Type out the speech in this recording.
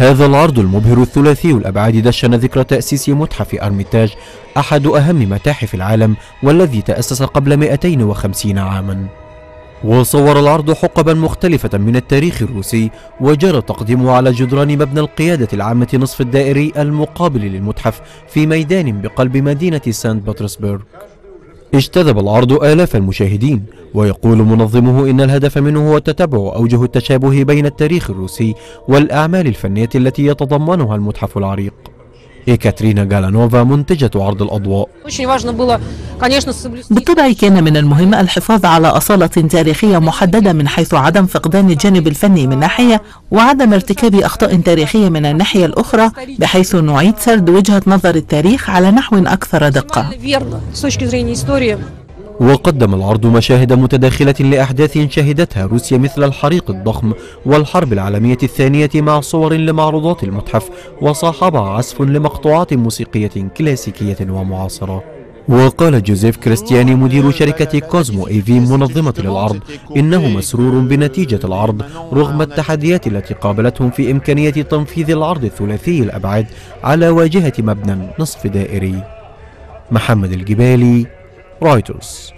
هذا العرض المبهر الثلاثي الأبعاد دشن ذكرى تأسيس متحف أرميتاج أحد أهم متاحف العالم والذي تأسس قبل 250 عاما. وصور العرض حقبا مختلفة من التاريخ الروسي وجرى تقديمه على جدران مبنى القيادة العامة نصف الدائري المقابل للمتحف في ميدان بقلب مدينة سانت بطرسبرغ. اجتذب العرض آلاف المشاهدين ويقول منظمه إن الهدف منه هو تتبع أوجه التشابه بين التاريخ الروسي والأعمال الفنية التي يتضمنها المتحف العريق. إيكاترينا جالانوفا منتجة عرض الأضواء. بالطبع كان من المهم الحفاظ على أصالة تاريخية محددة من حيث عدم فقدان الجانب الفني من ناحية وعدم ارتكاب أخطاء تاريخية من الناحية الأخرى بحيث نعيد سرد وجهة نظر التاريخ على نحو أكثر دقة. وقدم العرض مشاهد متداخلة لأحداث شهدتها روسيا مثل الحريق الضخم والحرب العالمية الثانية مع صور لمعروضات المتحف وصاحبها عزف لمقطوعات موسيقية كلاسيكية ومعاصرة. وقال جوزيف كريستياني مدير شركة كوزمو ايفي منظمة للعرض إنه مسرور بنتيجة العرض رغم التحديات التي قابلتهم في إمكانية تنفيذ العرض الثلاثي الأبعاد على واجهة مبنى نصف دائري. محمد الجبالي رويترز